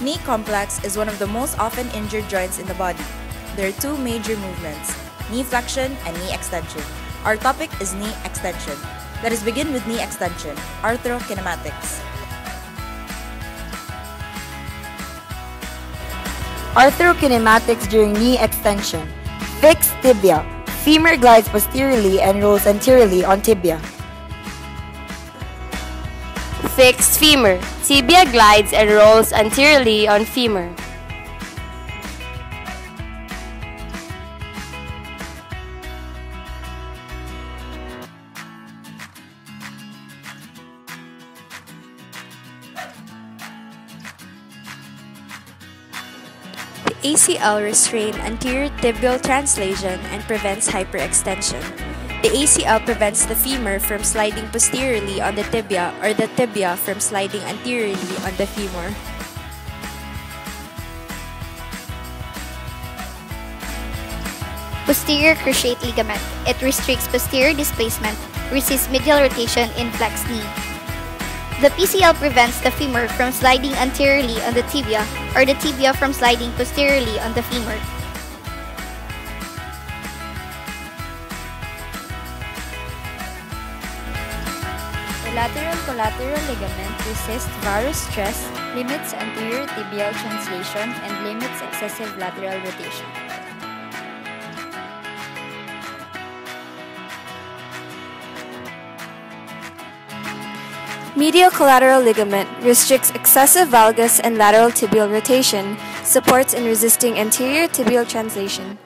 Knee complex is one of the most often injured joints in the body. There are two major movements, knee flexion and knee extension. Our topic is knee extension. Let us begin with knee extension, arthrokinematics. Arthrokinematics during knee extension. Fixed tibia. Femur glides posteriorly and rolls anteriorly on tibia. Fixed femur. Tibia glides and rolls anteriorly on femur. The ACL restrains anterior tibial translation and prevents hyperextension. The ACL prevents the femur from sliding posteriorly on the tibia or the tibia from sliding anteriorly on the femur. Posterior cruciate ligament. It restricts posterior displacement, resists medial rotation in flexed knee. The PCL prevents the femur from sliding anteriorly on the tibia or the tibia from sliding posteriorly on the femur. The lateral collateral ligament resists varus stress, limits anterior tibial translation, and limits excessive lateral rotation. Medial collateral ligament restricts excessive valgus and lateral tibial rotation, supports in resisting anterior tibial translation.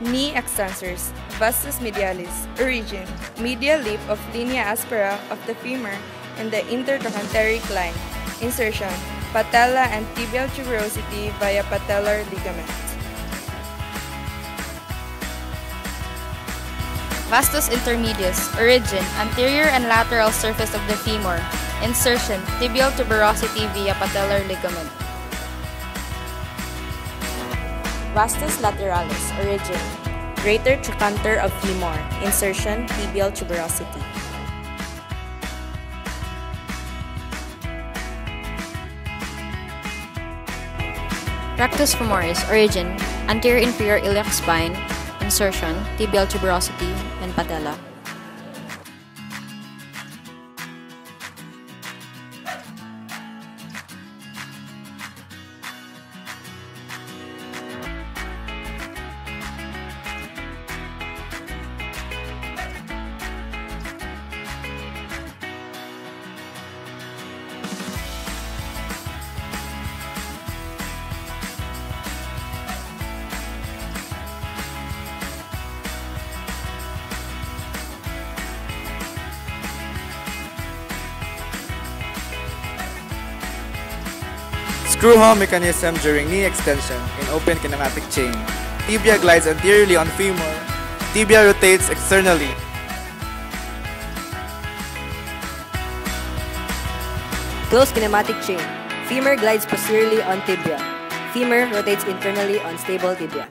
Knee extensors, vastus medialis, origin, medial lip of linea aspera of the femur and the intertrochanteric line, insertion, patella and tibial tuberosity via patellar ligament. Vastus intermedius, origin, anterior and lateral surface of the femur. Insertion, tibial tuberosity via patellar ligament. Vastus lateralis, origin, greater trochanter of femur, insertion, tibial tuberosity. Rectus femoris, origin, anterior inferior iliac spine. Insertion, tibial tuberosity, and patella. Screw home mechanism during knee extension in open kinematic chain. Tibia glides anteriorly on femur. Tibia rotates externally. Closed kinematic chain. Femur glides posteriorly on tibia. Femur rotates internally on stable tibia.